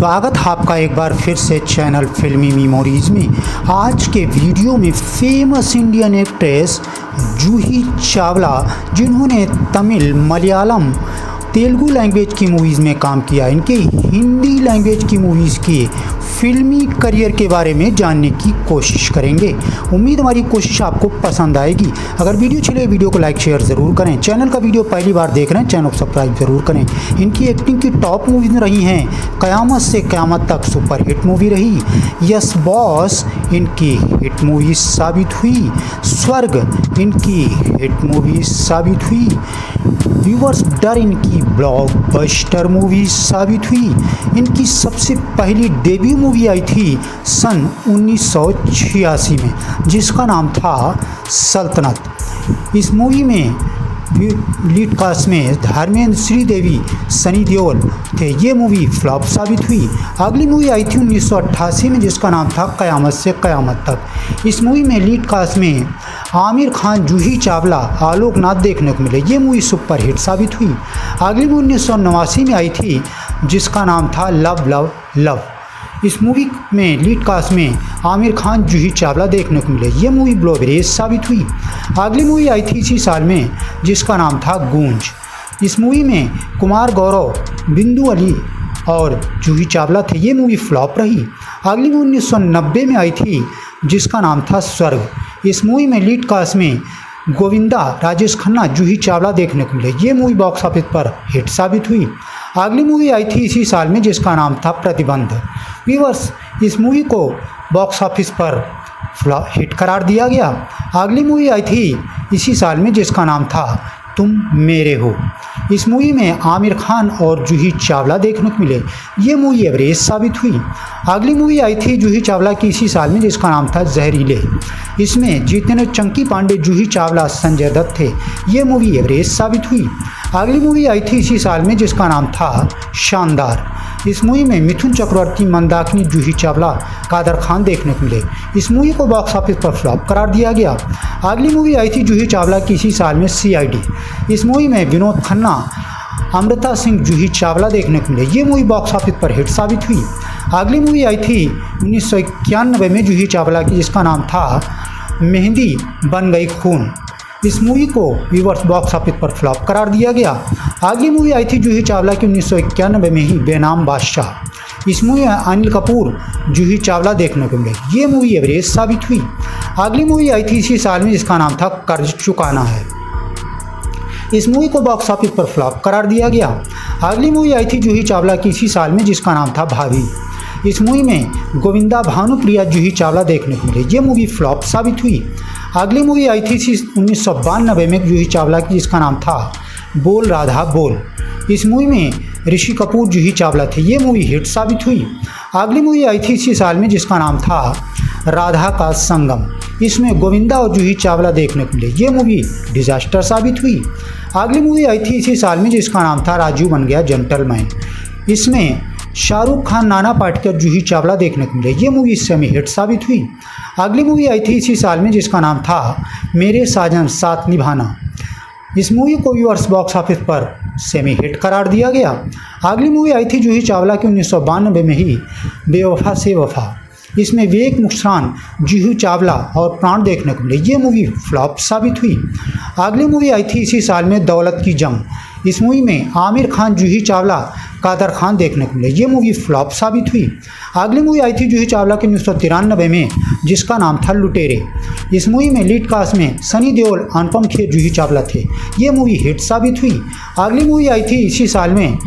स्वागत है आपका एक बार फिर से चैनल फिल्मी मेमोरीज में। आज के वीडियो में famous Indian actress Juhi Chawla, जिन्होंने तमिल मलयालम, तेलुगु लैंग्वेज की मूवीज़ में काम किया। इनके हिंदी लैंग्वेज की मूवीज़ की फिल्मी करियर के बारे में जानने की कोशिश करेंगे। उम्मीद हमारी कोशिश आपको पसंद आएगी। अगर वीडियो चले वीडियो को लाइक शेयर ज़रूर करें। चैनल का वीडियो पहली बार देख रहे हैं चैनल को सब्सक्राइब ज़रूर करें। इनकी एक्टिंग की टॉप मूवीज़ रही हैं। Qayamat Se Qayamat Tak super hit movie रही। यस बॉस इनकी हिट मूवी साबित हुई। स्वर्ग, इनकी हिट मूवी साबित हुई। व्यूवर्स डर इनकी ब्लॉकबस्टर मूवी साबित हुई। इनकी सबसे पहली डेब्यू मूवी आई थी सन 1986 में, जिसका नाम था सल्तनत। इस मूवी में लीड कास्ट में धर्मेंद्र श्रीदेवी, सनी देओल थे। ये मूवी फ्लॉप साबित हुई। अगली मूवी आई थी 1988 में, जिसका नाम था क़यामत से क़यामत तक। इस मूवी में लीड कास्ट में आमिर खान, जूही चावला आलोक नाथ देखने को मिले। ये मूवी सुपर हिट साबित हुई। अगली मूवी उन्नीस सौ नवासी में आई थी, जिसका नाम था लव लव लव। इस मूवी में, लीड कास्ट में आमिर खान, जूही चावला देखने को मिले। ये मूवी ब्लोबरेज साबित हुई। अगली मूवी आई थी इसी साल में, जिसका नाम था गूंज। इस मूवी में कुमार गौरव, बिंदु अली और जूही चावला थे। ये मूवी फ्लॉप रही। अगली मूवी उन्नीस सौ नब्बे में आई थी, जिसका नाम था स्वर्ग। इस मूवी में लीड कास्ट में गोविंदा, राजेश खन्ना, जूही चावला देखने को मिले। ये मूवी बॉक्स ऑफ़िस पर हिट साबित हुई। अगली मूवी आई थी इसी साल में, जिसका नाम था प्रतिबंध। व्यूवर्स इस मूवी को बॉक्स ऑफ़िस पर हिट करार दिया गया। अगली मूवी आई थी इसी साल में, जिसका नाम था तुम मेरे हो। इस मूवी में आमिर खान और जूही चावला देखने को मिले। ये मूवी एवरेज साबित हुई। अगली मूवी आई थी जूही चावला की इसी साल में, जिसका नाम था जहरीले। इसमें जितने चंकी पांडे, जूही चावला, संजय दत्त थे। ये मूवी एवरेज साबित हुई। अगली मूवी आई थी इसी साल में, जिसका नाम था शानदार। इस मूवी में मिथुन चक्रवर्ती, मंदाकिनी, जूही चावला, कादर खान देखने को मिले। इस मूवी को बॉक्स ऑफ़िस पर फ्लॉप करार दिया गया। अगली मूवी आई थी जूही चावला की इसी साल में सीआईडी इस मूवी में विनोद खन्ना, अमृता सिंह, जूही चावला देखने को मिले। ये मूवी बॉक्स ऑफ़िस पर हिट साबित हुई। अगली मूवी आई थी उन्नीस सौ इक्यानबे में, जूही चावला की, जिसका नाम था मेहंदी बन गई खून। इस मूवी को व्यूवर्स बॉक्स ऑफ़िस पर फ्लॉप करार दिया गया। अगली मूवी आई थी जूही चावला की उन्नीस सौ इक्यानवे में ही बेनाम बादशाह। इस मूवी में अनिल कपूर, जूही चावला देखने को मिले। ये मूवी एवरेज साबित हुई। अगली मूवी आई थी इसी साल में, जिसका नाम था कर्ज चुकाना है। इस मूवी को बॉक्स ऑफ़िस पर फ्लॉप करार दिया गया। अगली मूवी आई थी जूही चावला की इसी साल में, जिसका नाम था भाभी। इस मूवी में गोविंदा भानुप्रिया जूही चावला देखने को मिले। ये मूवी फ्लॉप साबित हुई। अगली मूवी आई थी उन्नीस सौ बानबे में जूही चावला की, जिसका नाम था बोल राधा बोल। इस मूवी में ऋषि कपूर जूही चावला थे। ये मूवी हिट साबित हुई। अगली मूवी आई थी इसी साल में, जिसका नाम था राधा का संगम। इसमें गोविंदा और जूही चावला देखने को मिले। ये मूवी डिजास्टर साबित हुई। अगली मूवी आई थी इसी साल में, जिसका नाम था राजू बन गया जेंटलमैन इसमें शाहरुख खान, नाना पाटकर जूही चावला देखने को मिले। ये मूवी इस समय हिट साबित हुई। अगली मूवी आई थी इसी साल में, जिसका नाम था मेरे साजन साथ निभाना। इस मूवी को यूर्स बॉक्स ऑफ़िस पर सेमी हिट करार दिया गया। अगली मूवी आई थी जूही चावला की उन्नीस सौ बानबे में ही, बेवफा से वफा। इसमें विवेक मुस्कान जूही चावला और प्राण देखने को मिले। ये मूवी फ्लॉप साबित हुई। अगली मूवी आई थी इसी साल में दौलत की जंग। इस मूवी में आमिर खान, जूही चावला, कादर खान देखने को मिले। ये मूवी फ्लॉप साबित हुई। अगली मूवी आई थी जूही चावला की उन्नीस सौ तिरानबे में, जिसका नाम था लुटेरे। इस मूवी में लीड कास्ट में सनी देओल, अनुपम खेर, जूही चावला थे। ये मूवी हिट साबित हुई। अगली मूवी आई थी इसी साल में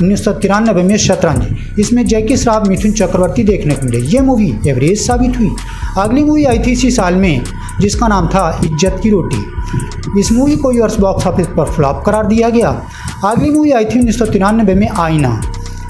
उन्नीस सौ तिरानबे में शतरंज। इसमें जैकी श्राफ मिथुन चक्रवर्ती देखने को मिले। ये मूवी एवरेज साबित हुई। अगली मूवी आई थी इसी साल में, जिसका नाम था इज़्ज़त की रोटी। इस मूवी को यूर्स बॉक्स ऑफ़िस पर फ्लॉप करार दिया गया। अगली मूवी आई थी उन्नीस सौ तिरानबे में आईना।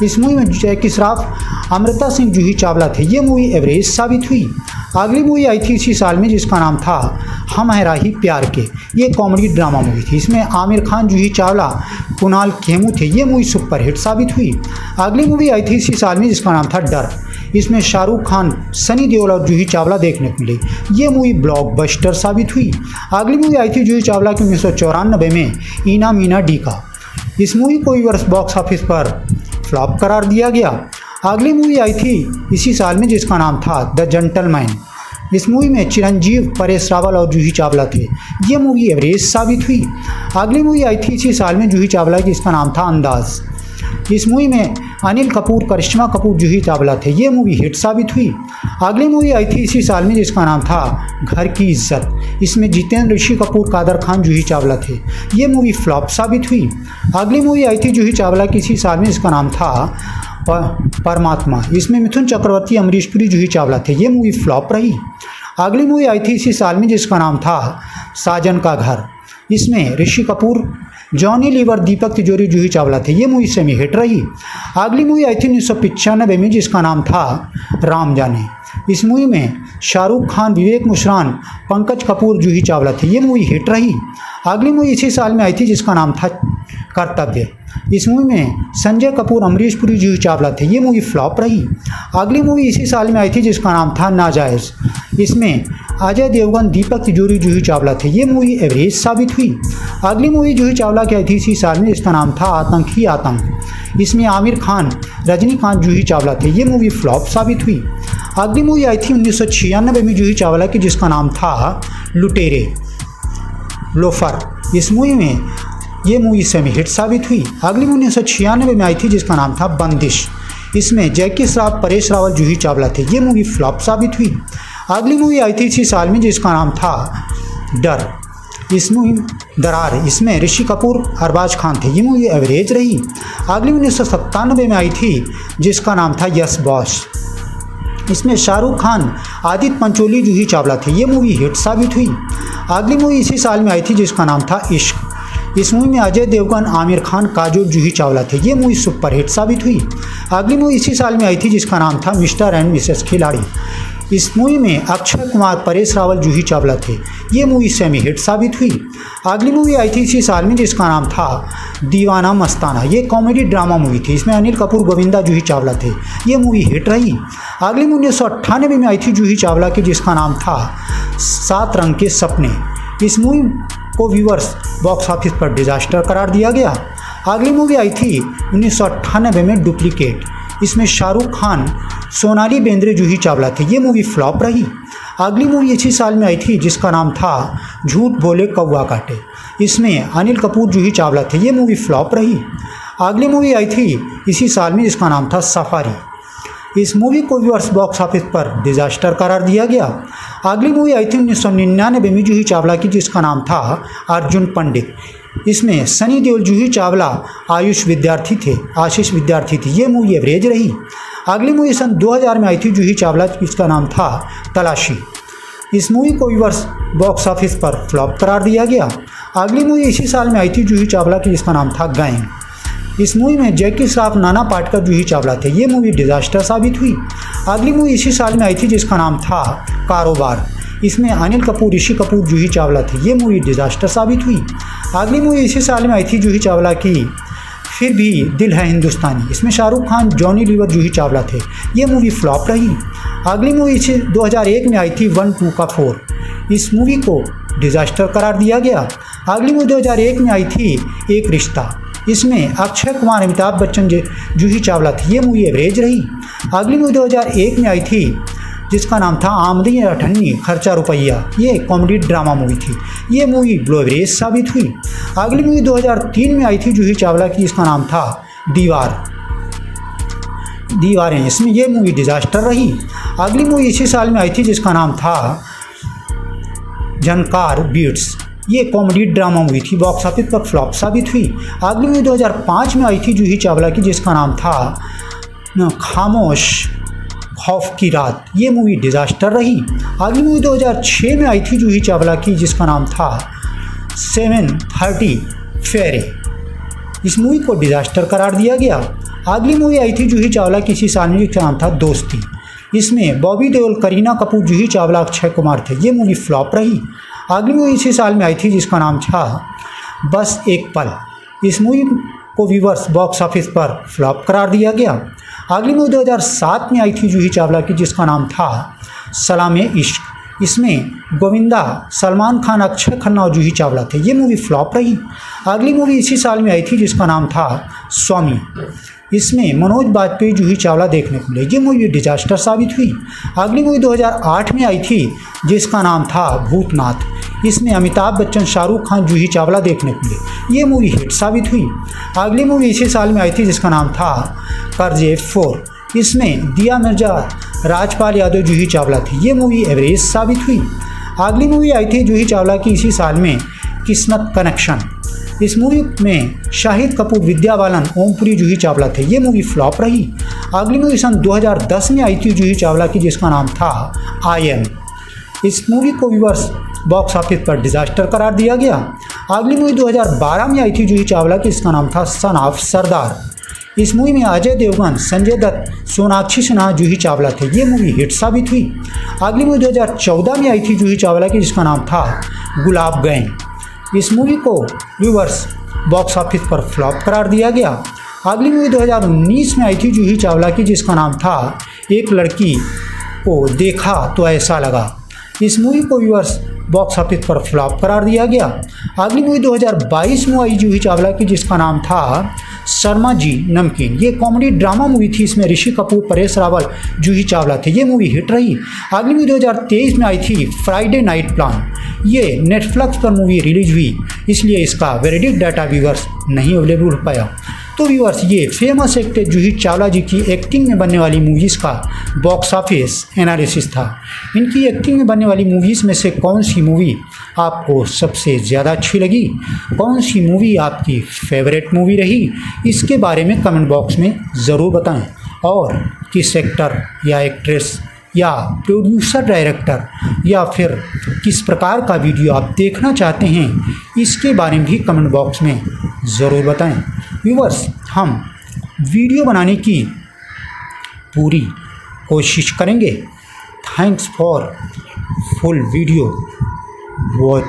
इस मूवी में जैकी श्राफ, अमृता सिंह, जूही चावला थे। ये मूवी एवरेज साबित हुई। अगली मूवी आई थी इसी साल में, जिसका नाम था हम है राही प्यार के। ये कॉमेडी ड्रामा मूवी थी। इसमें आमिर खान, जूही चावला, कुणाल खेमू थे। ये मूवी सुपर हिट साबित हुई। अगली मूवी आई थी इसी साल में, जिसका नाम था डर। इसमें शाहरुख खान, सनी देओल और जूही चावला देखने को मिली। ये मूवी ब्लॉकबस्टर साबित हुई। अगली मूवी आई थी जूही चावला की उन्नीस सौ चौरानबे में, ईना मीना डी का। इस मूवी को वर्ष बॉक्स ऑफ़िस पर फ्लॉप करार दिया गया। अगली मूवी आई थी इसी साल में जिसका नाम था द जेंटलमैन। इस मूवी में चिरंजीव, परेश रावल और जूही चावला थे। ये मूवी एवरेज साबित हुई। अगली मूवी आई थी इसी साल में जूही चावला की, इसका नाम था अंदाज़। इस मूवी में अनिल कपूर, करिश्मा कपूर, जूही चावला थे। ये मूवी हिट साबित हुई। अगली मूवी आई थी इसी साल में जिसका नाम था घर की इज़्ज़त। इसमें जितेंद्र, ऋषि कपूर, कादर खान, जूही चावला थे। ये मूवी फ्लॉप साबित हुई। अगली मूवी आई थी जूही चावला की इसी साल में जिसका नाम था परमात्मा। इसमें मिथुन चक्रवर्ती, अमरीश पुरी, जूही चावला थे। ये मूवी फ्लॉप रही। अगली मूवी आई थी इसी साल में जिसका नाम था साजन का घर। इसमें ऋषि कपूर जॉनी लीवर दीपक तिजोरी जूही चावला थे ये मूवी सेमी हिट रही। अगली मूवी आई थी उन्नीस सौ पिचानबे में, जिसका नाम था राम जाने। इस मूवी में शाहरुख खान, विवेक मुशरान, पंकज कपूर, जूही चावला थे। ये मूवी हिट रही। अगली मूवी इसी साल में आई थी, जिसका नाम था कर्तव्य। इस मूवी में संजय कपूर, अमरीश पुरी, जूही चावला थे। ये मूवी फ्लॉप रही। अगली मूवी इसी साल में आई थी, जिसका नाम था नाजायज़। इसमें अजय देवगन, दीपक तिजोरी, जूही चावला थे। ये मूवी एवरेज साबित हुई। अगली मूवी जूही चावला की आई थी इसी साल में इसका नाम था आतंक ही आतंक। इसमें आमिर खान, रजनीकांत, जूही चावला थे। ये मूवी फ्लॉप साबित हुई। अगली मूवी आई थी उन्नीस सौ छियानबे में जूही चावला की, जिसका नाम था लुटेरे, लोफर। इस मूवी में ये मूवी सेमी हिट साबित हुई। अगली मूवी उन्नीस सौ छियानवे में आई थी, जिसका नाम था बंदिश। इसमें जैकी श्राफ, परेश रावल, जूही चावला थे। ये मूवी फ्लॉप साबित हुई। अगली मूवी आई थी इसी साल में, जिसका नाम था डर। इस मूवी, दरार। इसमें ऋषि कपूर, अरबाज खान थे। ये मूवी एवरेज रही। अगली उन्नीस सौ सतानवे में आई थी, जिसका नाम था यस बॉस। इसमें शाहरुख खान, आदित्य पंचोली, जूही चावला थे। ये मूवी हिट साबित हुई। अगली मूवी इसी साल में आई थी, जिसका नाम था इश्क। इस मूवी में अजय देवगन, आमिर खान, काजोल, जूही चावला थे। ये मूवी सुपरहिट साबित हुई। अगली मूवी इसी साल में आई थी, जिसका नाम था मिस्टर एंड मिसेस खिलाड़ी। इस मूवी में अक्षय कुमार, परेश रावल, जूही चावला थे। ये मूवी सेमी हिट साबित हुई। अगली मूवी आई थी इसी साल में, जिसका नाम था दीवाना मस्ताना। ये कॉमेडी ड्रामा मूवी थी। इसमें अनिल कपूर, गोविंदा, जूही चावला थे। ये मूवी हिट रही। अगली मूवी उन्नीस सौ अट्ठानवे में आई थी जूही चावला की, जिसका नाम था सात रंग के सपने। इस मूवी को व्यूवर्स बॉक्स ऑफ़िस पर डिजास्टर करार दिया गया। अगली मूवी आई थी उन्नीस सौ अट्ठानबे में डुप्लीकेट इसमें शाहरुख खान, सोनाली बेंद्रे, जूही चावला थे। ये मूवी फ्लॉप रही। अगली मूवी इसी साल में आई थी, जिसका नाम था झूठ बोले कौवा काटे। इसमें अनिल कपूर, जूही चावला थे। ये मूवी फ्लॉप रही। अगली मूवी आई थी इसी साल में, जिसका नाम था सफारी। इस मूवी को व्यूअर्स बॉक्स ऑफ़िस पर डिजास्टर करार दिया गया। अगली मूवी आई थी उन्नीस सौ निन्यानवे में जूही चावला की, जिसका नाम था अर्जुन पंडित। इसमें सनी देओल जूही चावला आयुष विद्यार्थी थे, आशीष विद्यार्थी थी। ये मूवी एवरेज रही। अगली मूवी सन 2000 में आई थी जूही चावला, जिसका नाम था तलाशी। इस मूवी को वीवर्स बॉक्स ऑफ़िस पर फ्लॉप करार दिया गया। अगली मूवी इसी साल में आई थी जूही चावला की, जिसका नाम था गैंग इस मूवी में जैकी श्राफ नाना पाटकर जूही चावला थे। ये मूवी डिजास्टर साबित हुई। अगली मूवी इसी साल में आई थी जिसका नाम था कारोबार। इसमें अनिल कपूर, ऋषि कपूर, जूही चावला थे। ये मूवी डिजास्टर साबित हुई। अगली मूवी इसी साल में आई थी जूही चावला की फिर भी दिल है हिंदुस्तानी। इसमें शाहरुख खान, जॉनी लीवर, जूही चावला थे। ये मूवी फ्लॉप रही। अगली मूवी इसी 2001 में आई थी वन, टू का फोर। इस मूवी को डिजास्टर करार दिया गया। अगली मूवी 2001 में आई थी एक रिश्ता। इसमें अक्षय कुमार अमिताभ बच्चन जूही चावला थी। ये मूवी एवरेज रही। अगली मूवी 2001 में आई थी, जिसका नाम था आमदी अठन्नी, खर्चा रुपया। ये कॉमेडी ड्रामा मूवी थी। ये मूवी ग्लोवरेज साबित हुई। अगली मूवी 2003 में आई थी जूही चावला की, जिसका नाम था दीवार। दीवारें इसमें ये मूवी डिजास्टर रही। अगली मूवी इसी साल में आई थी, जिसका नाम था जनकार बीट्स। ये कॉमेडी ड्रामा मूवी थी बॉक्स ऑफ़िस पर फ्लॉप साबित हुई। अगली मूवी 2005 में आई थी जूही चावला की, जिसका नाम था खामोश, खौफ की रात। ये मूवी डिज़ास्टर रही। अगली मूवी 2006 में आई थी जूही चावला की, जिसका नाम था, सेवन थर्टी फेरे। इस मूवी को डिज़ास्टर करार दिया गया। अगली मूवी आई थी जूही चावला की, इसी साल में जिसका नाम था, दोस्ती। इसमें बॉबी देओल, करीना कपूर, जूही चावला, अक्षय कुमार थे। ये मूवी फ्लॉप रही। अगली मूवी इसी साल में आई थी जिसका नाम था बस एक पल। इस मूवी को व्यूवर्स बॉक्स ऑफ़िस पर फ्लॉप करार दिया गया। अगली मूवी 2007 में आई थी जूही चावला की, जिसका नाम था सलाम इश्क। इसमें गोविंदा, सलमान खान, अक्षय खन्ना और जूही चावला थे। ये मूवी फ्लॉप रही। अगली मूवी इसी साल में आई थी जिसका नाम था स्वामी। इसमें मनोज बाजपेयी, जूही चावला देखने को मिले। ये मूवी डिजास्टर साबित हुई। अगली मूवी 2008 में आई थी जिसका नाम था भूतनाथ। इसमें अमिताभ बच्चन, शाहरुख खान, जूही चावला देखने को मिले। ये मूवी हिट साबित हुई। अगली मूवी इसी साल में आई थी, जिसका नाम था करजे फोर इसमें दिया मिर्ज़ा, राजपाल यादव, जूही चावला थी। ये मूवी एवरेज साबित हुई। अगली मूवी आई थी, जूही चावला की, इसी साल में किस्मत कनेक्शन। इस मूवी में शाहिद कपूर, विद्या बालन ओमपुरी जूही चावला थे। ये मूवी फ्लॉप रही। अगली मूवी सन 2010 में आई थी, जूही चावला की, जिसका नाम था आई एम इस मूवी को व्यूवर्स बॉक्स ऑफ़िस पर डिजास्टर करार दिया गया। अगली मूवी 2012 में आई थी जूही चावला की, इसका नाम था सन ऑफ़ सरदार इस मूवी में अजय देवगन, संजय दत्त, सोनाक्षी सिन्हा, जूही चावला थे। ये मूवी हिट साबित हुई। अगली मूवी 2014 में आई थी, जूही चावला की, जिसका नाम था गुलाब गैंग। इस मूवी को व्यूवर्स बॉक्स ऑफ़िस पर फ्लॉप करार दिया गया। अगली मूवी 2019 में आई थी, जूही चावला की, जिसका नाम था एक लड़की को देखा तो ऐसा लगा। इस मूवी को व्यूवर्स बॉक्स ऑफ़िस पर फ्लॉप करार दिया गया। अगली मूवी 2022 में आई जूही चावला की, जिसका नाम था शर्मा जी नमकीन। ये कॉमेडी ड्रामा मूवी थी, इसमें ऋषि कपूर, परेश रावल, जूही चावला थे। ये मूवी हिट रही। अगली मूवी 2023 में आई थी फ्राइडे नाइट प्लान ये नेटफ्लिक्स पर मूवी रिलीज़ हुई, इसलिए इसका वेरिडिक डाटा व्यूवर्स नहीं अवेलेबल हो पाया। तो व्यूअर्स ये फ़ेमस एक्टर जूही चावला जी की एक्टिंग में बनने वाली मूवीज़ का बॉक्स ऑफ़िस एनालिसिस था। इनकी एक्टिंग में बनने वाली मूवीज़ में से कौन सी मूवी आपको सबसे ज़्यादा अच्छी लगी? कौन सी मूवी आपकी फेवरेट मूवी रही? इसके बारे में कमेंट बॉक्स में ज़रूर बताएँ। और किस एक्टर या एक्ट्रेस या प्रोड्यूसर डायरेक्टर या फिर किस प्रकार का वीडियो आप देखना चाहते हैं, इसके बारे में भी कमेंट बॉक्स में ज़रूर बताएँ। व्यूवर्स हम वीडियो बनाने की पूरी कोशिश करेंगे। Thanks for full video watch